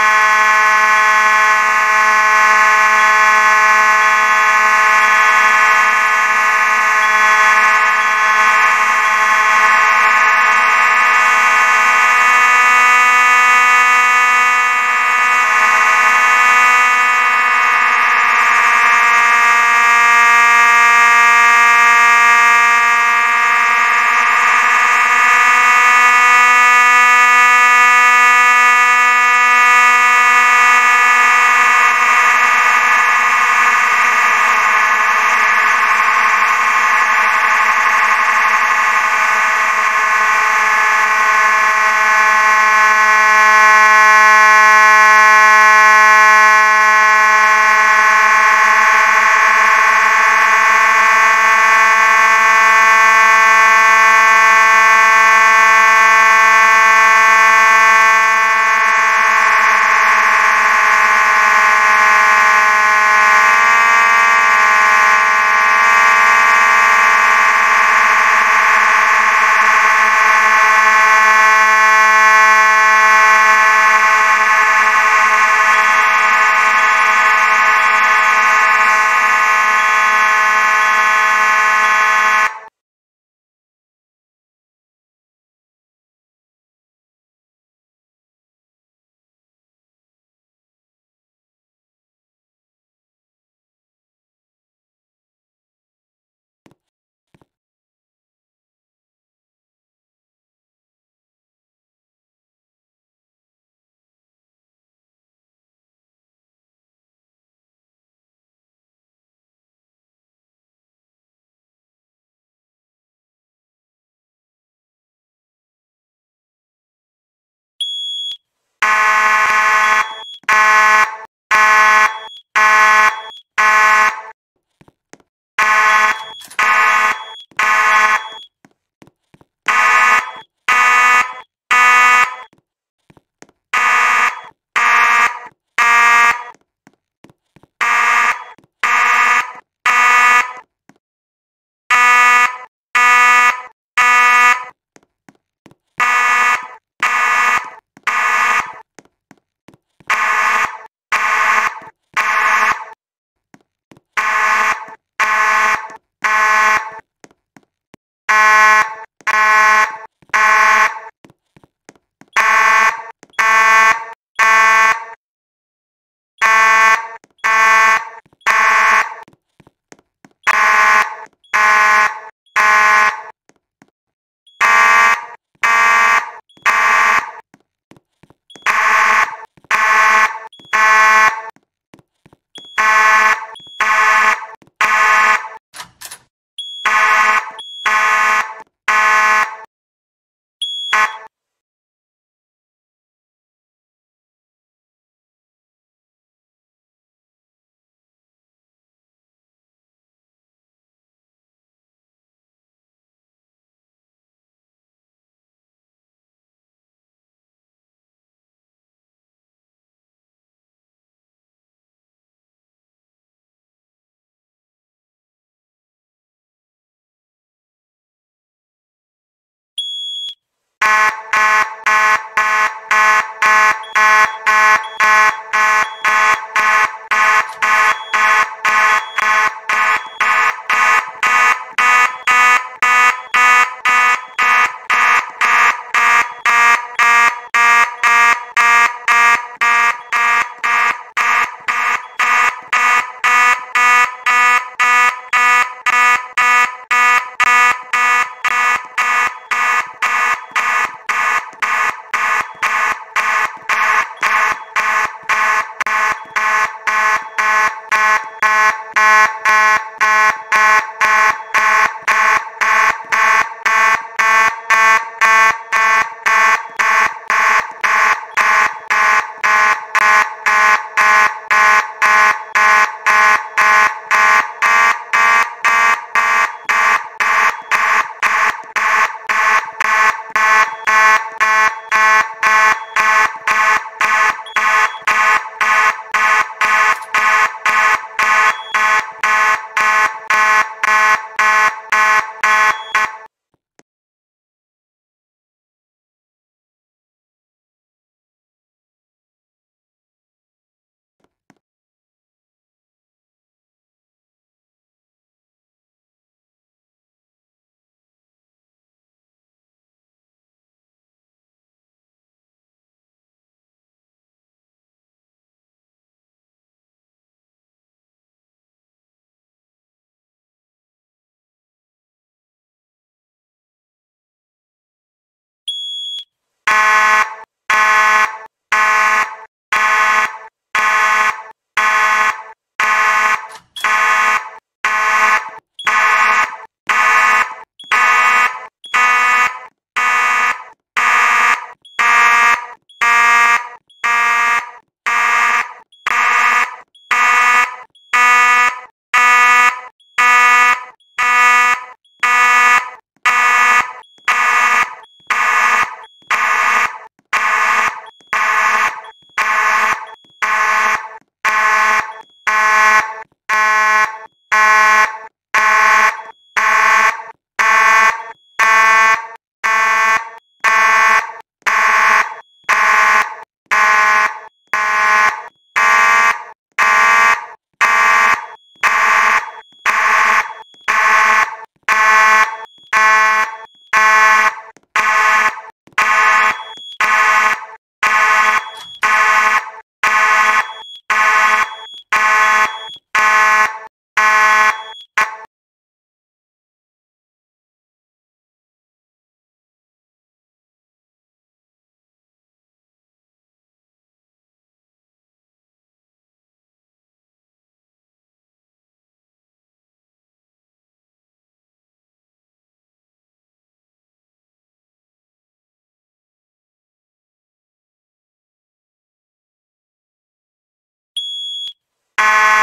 Ah! Ah, ah. you Ah!